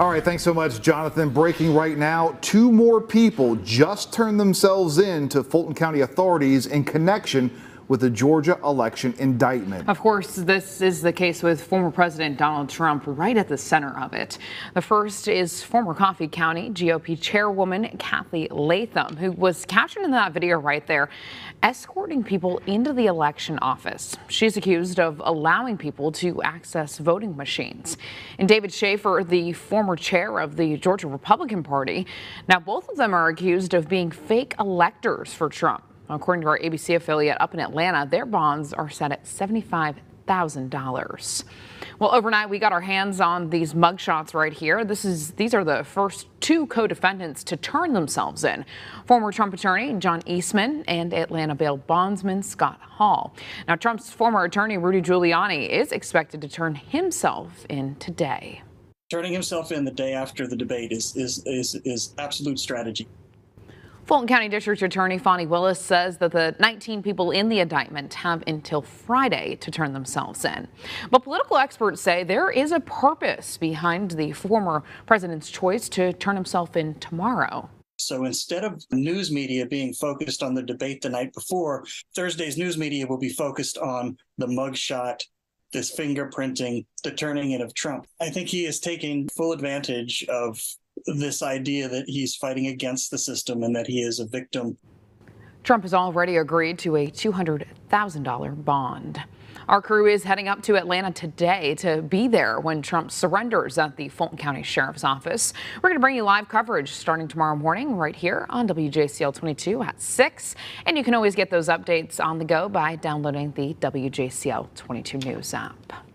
All right, thanks so much, Jonathan. Breaking right now, two more people just turned themselves in to Fulton County authorities in connection with the Georgia election indictment. Of course, this is the case with former President Donald Trump right at the center of it. The first is former Coffee County GOP chairwoman Cathy Latham, who was captured in that video right there, escorting people into the election office. She's accused of allowing people to access voting machines. And David Shafer, the former chair of the Georgia Republican Party, now both of them are accused of being fake electors for Trump. According to our ABC affiliate up in Atlanta, their bonds are set at $75,000. Well, overnight we got our hands on these mugshots right here. This is these are the first two co-defendants to turn themselves in. Former Trump attorney John Eastman and Atlanta bail bondsman Scott Hall. Now, Trump's former attorney Rudy Giuliani is expected to turn himself in today. Turning himself in the day after the debate is is is, is absolute strategy. Fulton County District Attorney Fani Willis says that the 19 people in the indictment have until Friday to turn themselves in. But political experts say there is a purpose behind the former president's choice to turn himself in tomorrow. So instead of news media being focused on the debate the night before, Thursday's news media will be focused on the mugshot, this fingerprinting, the turning in of Trump. I think he is taking full advantage of this idea that he's fighting against the system and that he is a victim. Trump has already agreed to a $200,000 bond. Our crew is heading up to Atlanta today to be there when Trump surrenders at the Fulton County Sheriff's Office. We're going to bring you live coverage starting tomorrow morning right here on WJCL 22 at 6. And you can always get those updates on the go by downloading the WJCL 22 News app.